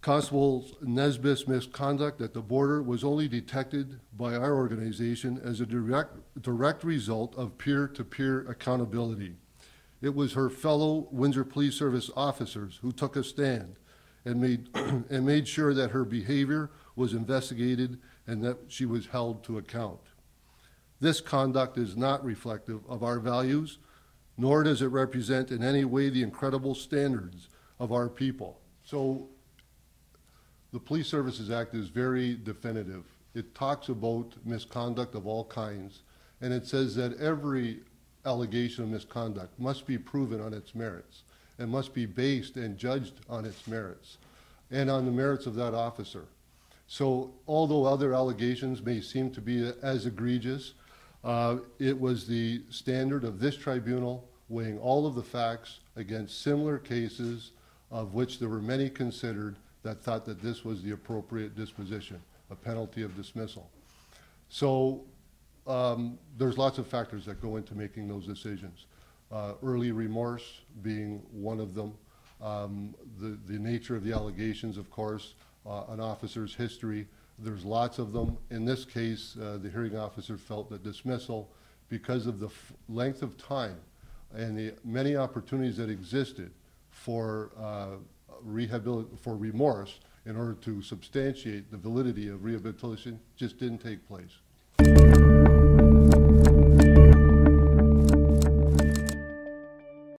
Constable Nesbeth's misconduct at the border was only detected by our organization as a direct, direct result of peer-to-peer accountability. It was her fellow Windsor Police Service officers who took a stand and made, and made sure that her behavior was investigated and that she was held to account. This conduct is not reflective of our values, nor does it represent in any way the incredible standards of our people. So the Police Services Act is very definitive. It talks about misconduct of all kinds, and it says that every allegation of misconduct must be proven on its merits and must be based and judged on its merits and on the merits of that officer. So although other allegations may seem to be as egregious, uh, it was the standard of this tribunal weighing all of the facts against similar cases of which there were many considered that thought that this was the appropriate disposition, a penalty of dismissal. So um, there's lots of factors that go into making those decisions. Uh, early remorse being one of them. Um, the, the nature of the allegations, of course, uh, an officer's history. There's lots of them. In this case, uh, the hearing officer felt that dismissal, because of the length of time and the many opportunities that existed for uh, rehabilit- for remorse in order to substantiate the validity of rehabilitation, just didn't take place.